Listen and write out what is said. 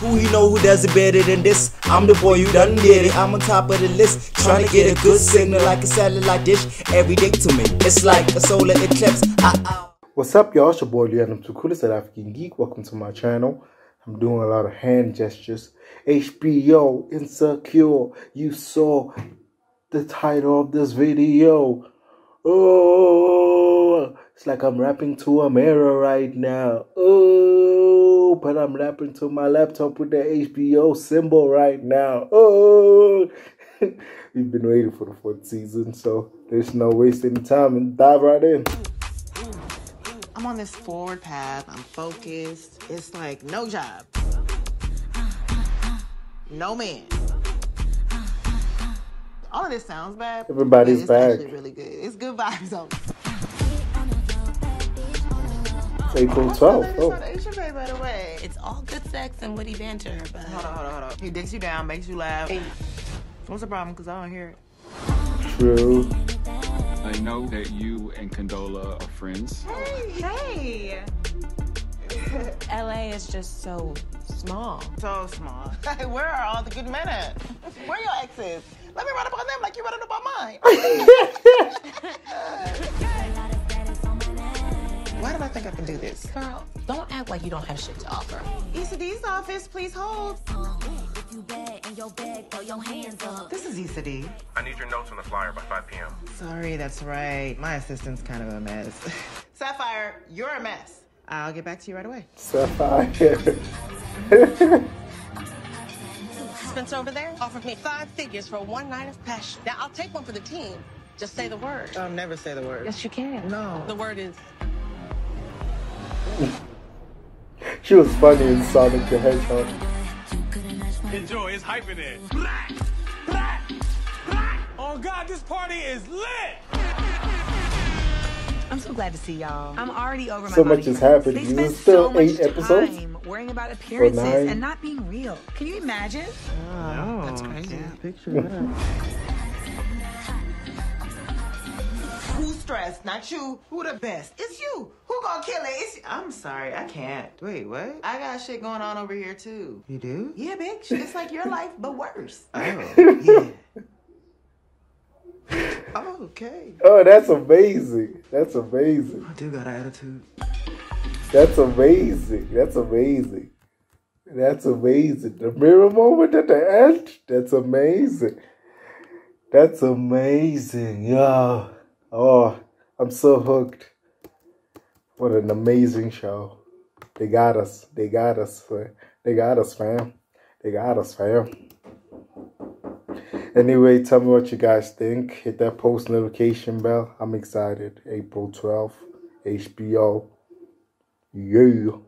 Who he know who does it better than this? I'm the boy you done get it. I'm on top of the list, trying to get a good signal like a satellite dish. Every day to me, it's like a solar eclipse. Ah, ah. What's up, y'all? It's your boy Leon. Cool. It's African Geek. Welcome to my channel. I'm doing a lot of hand gestures. HBO Insecure. You saw the title of this video. Oh, it's like I'm rapping to a mirror right now. Oh, but I'm rapping to my laptop with the HBO symbol right now. Oh, we've been waiting for the fourth season, so there's no wasting time and dive right in. I'm on this forward path. I'm focused. It's like no job, no man. All of this sounds bad. Everybody's back. Actually really good. It's good vibes. It's April 12th. Oh. Oh, Asia Bay, by the way. It's all good sex and witty banter, but Hold on, hold on, hold on. He dicks you down, makes you laugh. What's the problem? Because I don't hear it. true. I know that you and Condola are friends. Hey, LA is just so small. So small. Where are all the good men at? Where are your exes? Let me run up on them like you running up on mine. Why did I think I could do this? Girl, don't act like you don't have shit to offer. Issa D's office, please hold. If you bad and your bag, throw your hands up. This is Issa D. I need your notes on the flyer by 5 p.m. Sorry, that's right. My assistant's kind of a mess. Sapphire, you're a mess. I'll get back to you right away. Sapphire. Spencer over there offered me five figures for one night of passion. Now I'll take one for the team. Just say the word. I'll never say the word. Yes, you can. No. The word is she was funny in Sonic the Hedgehog. Enjoy, it's hyping it. Oh God, this party is lit! I'm so glad to see y'all. I'm already over my So body much has happened. They You spend still so much eight episodes? time worrying about appearances and not being real. Can you imagine? Oh, that's crazy. picture that. Who's stressed? Not you. Who the best? It's you. Who gonna kill it? It's I'm sorry, I can't. Wait, what? I got shit going on over here too. You do? Yeah, bitch. It's like your life, but worse. Oh, yeah. Oh, okay. Oh, that's amazing. That's amazing. I do got an attitude. That's amazing. That's amazing. That's amazing. The mirror moment at the end. That's amazing. That's amazing. Yeah. Oh, I'm so hooked. What an amazing show. They got us. They got us. They got us, fam. They got us, fam. Anyway, tell me what you guys think. Hit that post notification bell. I'm excited. April 12th, HBO. Yeah.